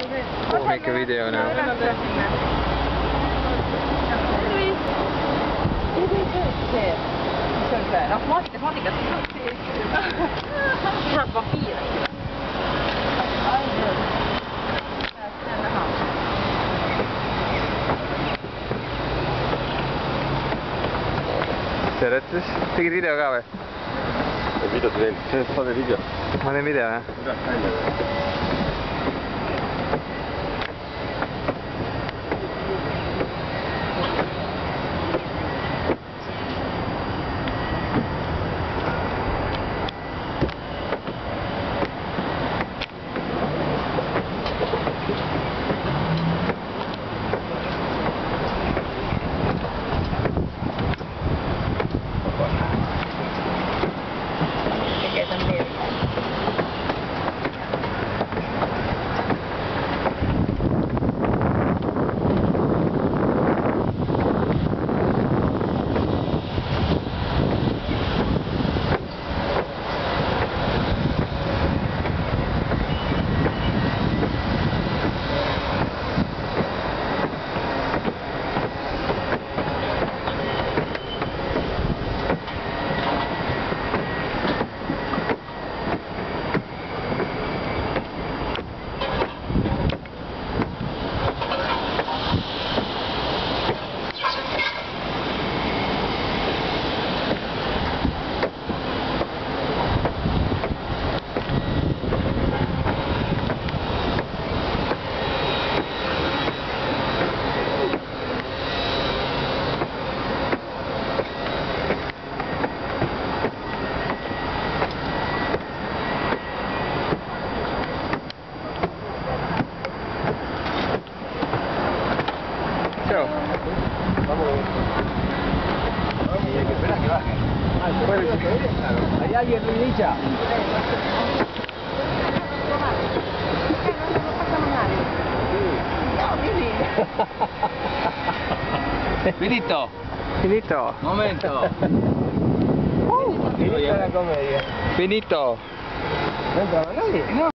Oh, mica video now. Automatica, automatica. Fra bambina. tere, siis tegid video ka või? videot ei teinud, see ¿Hay alguien en dicha? Finito, Finito. momento. Finita la comedia. Finito. ¿No entraba nadie? No.